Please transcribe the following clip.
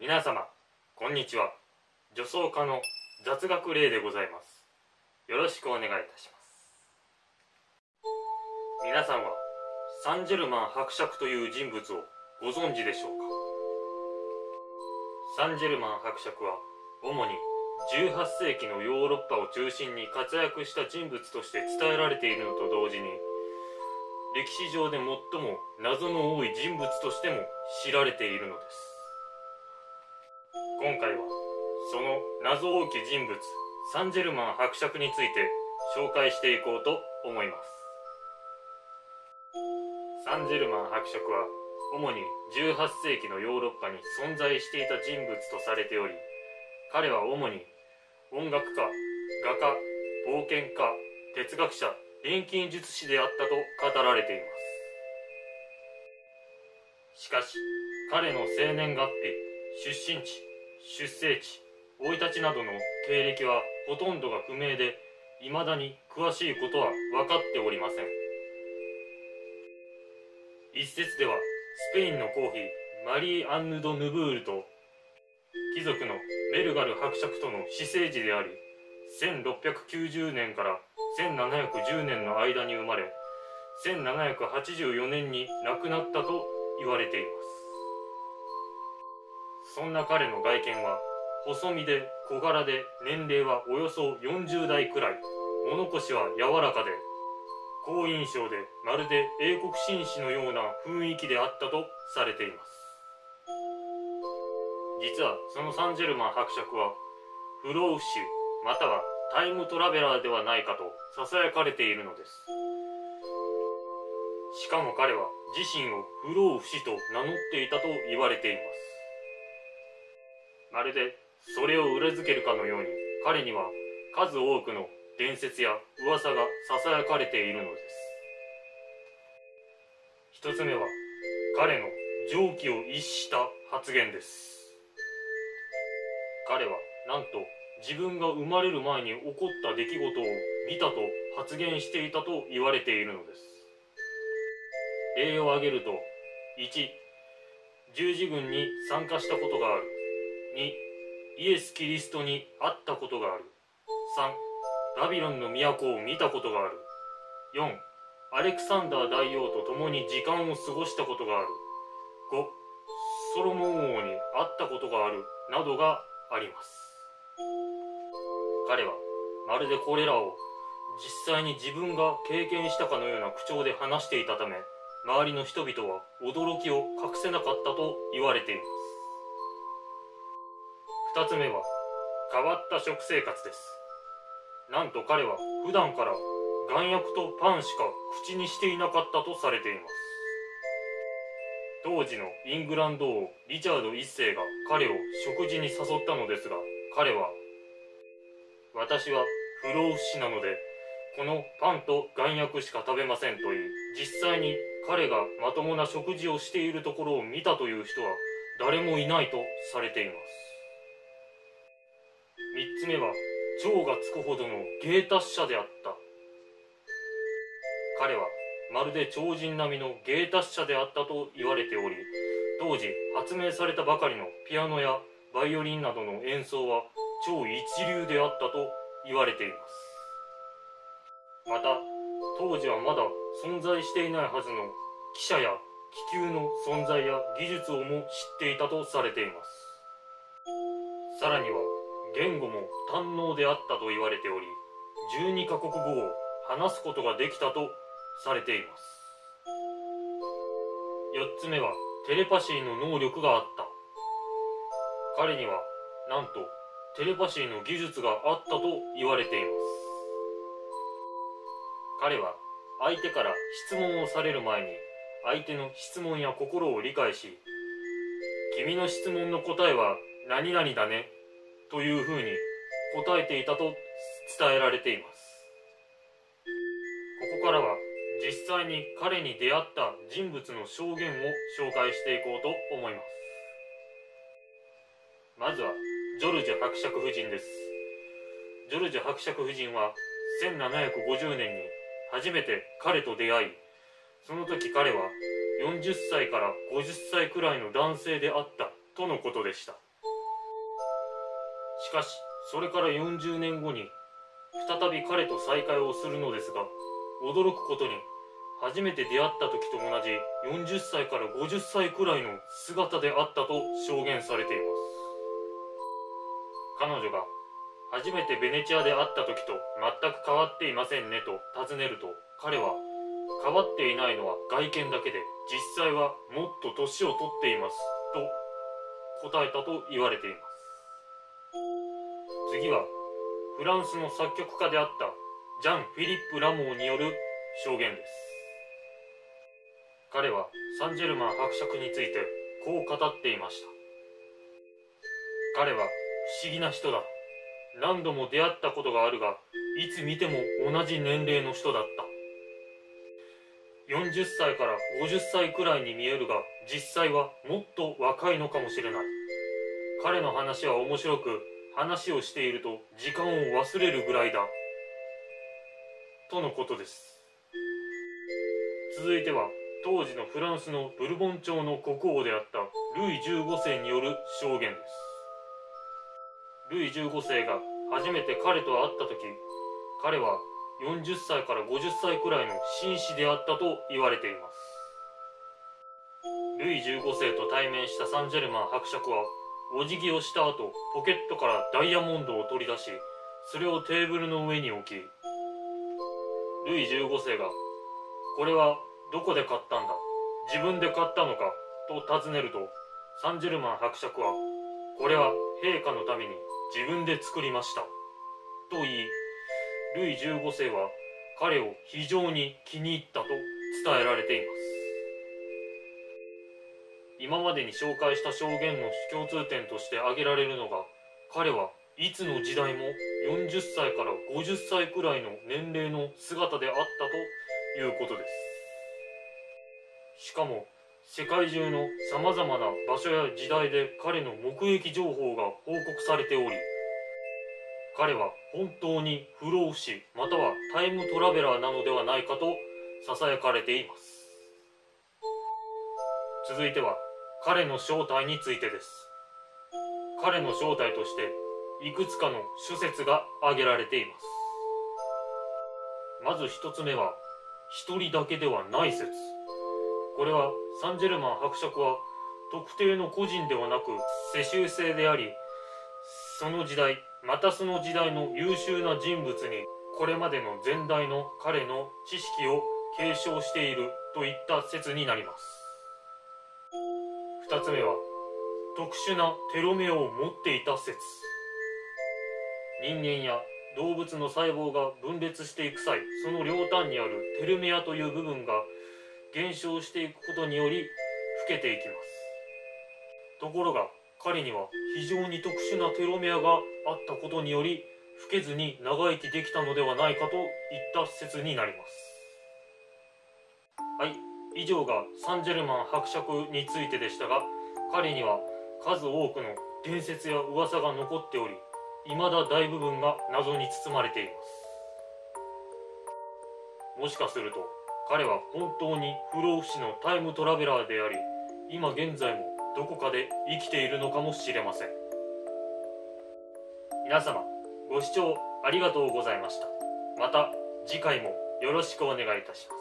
皆様こんにちは。女装家の雑学霊でございます。よろしくお願いいたします。皆さんはサンジェルマン伯爵という人物をご存知でしょうか？サンジェルマン伯爵は主に18世紀のヨーロッパを中心に活躍した人物として伝えられているのと同時に歴史上で最も謎の多い人物としても知られているのです。今回はその謎多き人物サンジェルマン伯爵について紹介していこうと思います。サンジェルマン伯爵は主に18世紀のヨーロッパに存在していた人物とされており彼は主に音楽家画家冒険家哲学者錬金術師であったと語られています。しかし彼の生年月日出身地出生地生い立ちなどの経歴はほとんどが不明で未だに詳しいことは分かっておりません。一説ではスペインの皇妃マリー・アンヌ・ド・ヌブールと貴族のメルガル伯爵との私生児であり1690年から1710年の間に生まれ1784年に亡くなったと言われています。そんな彼の外見は細身で小柄で年齢はおよそ40代くらい。物腰は柔らかで好印象でまるで英国紳士のような雰囲気であったとされています。実はそのサンジェルマン伯爵は不老不死またはタイムトラベラーではないかと囁かれているのです。しかも彼は自身を不老不死と名乗っていたと言われています。まるでそれを裏付けるかのように彼には数多くの伝説や噂が囁かれているのです。一つ目は彼の常軌を逸した発言です。彼はなんと自分が生まれる前に起こった出来事を見たと発言していたと言われているのです。例を挙げると1十字軍に参加したことがある。2イエス・キリストに会ったことがある。3バビロンの都を見たことがある。4アレクサンダー大王と共に時間を過ごしたことがある。5ソロモン王に会ったことがある。などがあります。彼はまるでこれらを実際に自分が経験したかのような口調で話していたため周りの人々は驚きを隠せなかったと言われています。2つ目は変わった食生活です。なんと彼は普段から眼薬とパンしか口にしていなかったとされています。当時のイングランド王リチャード1世が彼を食事に誘ったのですが彼は私は不老不死なのでこのパンと眼薬しか食べませんと言い実際に彼がまともな食事をしているところを見たという人は誰もいないとされています。3つ目は蝶がつくほどの芸達者であった。彼はまるで超人並みの芸達者であったと言われており当時発明されたばかりのピアノやバイオリンなどの演奏は超一流であったと言われています。また当時はまだ存在していないはずの汽車や気球の存在や技術をも知っていたとされています。さらには言語も堪能であったと言われており12カ国語を話すことができたとされています。4つ目はテレパシーの能力があった。彼にはなんとテレパシーの技術があったと言われています。彼は相手から質問をされる前に相手の質問や心を理解し君の質問の答えは何々だねというふうに答えていたと伝えられています。ここからは実際に彼に出会った人物の証言を紹介していこうと思います。まずはジョルジュ伯爵夫人です。ジョルジュ伯爵夫人は1750年に初めて彼と出会いその時彼は40歳から50歳くらいの男性であったとのことでした。しかしそれから40年後に再び彼と再会をするのですが驚くことに初めて出会った時と同じ40歳から50歳くらいの姿であったと証言されています。彼女が初めてベネチアで会った時と全く変わっていませんねと尋ねると彼は変わっていないのは外見だけで実際はもっと年を取っていますと答えたと言われています。次はフランスの作曲家であったジャン・フィリップ・ラモーによる証言です。彼はサンジェルマン伯爵についてこう語っていました。彼は不思議な人だ。何度も出会ったことがあるがいつ見ても同じ年齢の人だった。40歳から50歳くらいに見えるが実際はもっと若いのかもしれない。彼の話は面白く話をしていると時間を忘れるぐらいだ。とのことです。続いては当時のフランスのブルボン朝の国王であったルイ15世による証言です。ルイ15世が初めて彼と会った時彼は40歳から50歳くらいの紳士であったと言われています。ルイ15世と対面したサンジェルマン伯爵はお辞儀をした後ポケットからダイヤモンドを取り出しそれをテーブルの上に置きルイ15世が「これはどこで買ったんだ自分で買ったのか?」と尋ねるとサンジェルマン伯爵は「これは陛下のために自分で作りました」と言いルイ15世は彼を非常に気に入ったと伝えられています今までに紹介した証言の共通点として挙げられるのが彼はいつの時代も40歳から50歳くらいの年齢の姿であったということです。しかも世界中のさまざまな場所や時代で彼の目撃情報が報告されており彼は本当に不老不死またはタイムトラベラーなのではないかと囁かれています。続いては彼の正体についてです。彼の正体としていくつかの諸説が挙げられています。まず一つ目は一人だけではない説。これはサンジェルマン伯爵は特定の個人ではなく世襲制でありその時代またその時代の優秀な人物にこれまでの前代の彼の知識を継承しているといった説になります。2つ目は特殊なテロメアを持っていた説。人間や動物の細胞が分裂していく際その両端にあるテルメアという部分が減少していくことにより老けていきます。ところが彼には非常に特殊なテロメアがあったことにより老けずに長生きできたのではないかといった説になります。はい。以上がサンジェルマン伯爵についてでしたが彼には数多くの伝説や噂が残っており未だ大部分が謎に包まれています。もしかすると彼は本当に不老不死のタイムトラベラーであり今現在もどこかで生きているのかもしれません。皆様ご視聴ありがとうございました。また次回もよろしくお願いいたします。